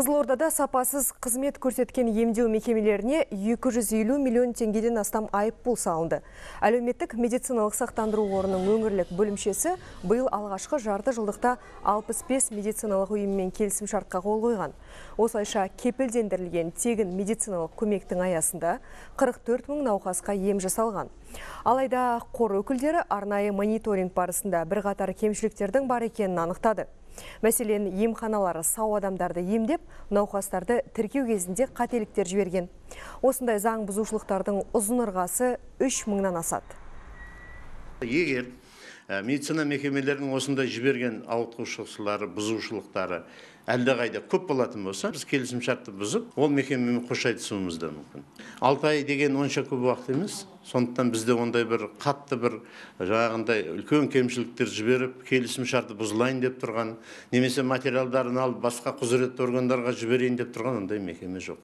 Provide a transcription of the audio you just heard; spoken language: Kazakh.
Қызылордада сапасыз қызмет көрсеткен емдеу мекемелеріне 250 миллион теңгеден астам айыппұл салынды. Әлеуметтік медициналық сақтандыру қорының өңірлік бөлімшесі биыл алғашқы жарты жылдықта 65 медициналық ұйыммен келісім шартқа қол қойған. Осылайша кепілдендірілген тегін медициналық көмектің аясында 44 мың науқасқа ем жасалған. Алайда қор өкілдері арнайы мониторинг барысында бірқатар кемшіліктердің бар екенін анықтады. Мәселен, емханалары сау адамдарды емдеп, науқастарды тіркеу кезінде қателіктер жіберген. Осындай заң бұзушылықтардың ұзын ырғасы 3 мыңнан асады. егер медицина мекемелерінің осындай жіберген ауытқушылықтары бұзушылықтары әлдеқайда көп болатын болса біз келісімшартты бұзып ол мекемемен қош айтысуымыз да мүмкін. Алты ай деген онша көп уақыт емес. Сондықтан бізде ондай бір қатты бір жаңағындай үлкен кемшіліктер жіберіп келісімшарты бұзылайын деп тұрған немесе материалдарын алып басқа құзыретті органдарға жіберейін деп тұрған ондай мекеме жоқ.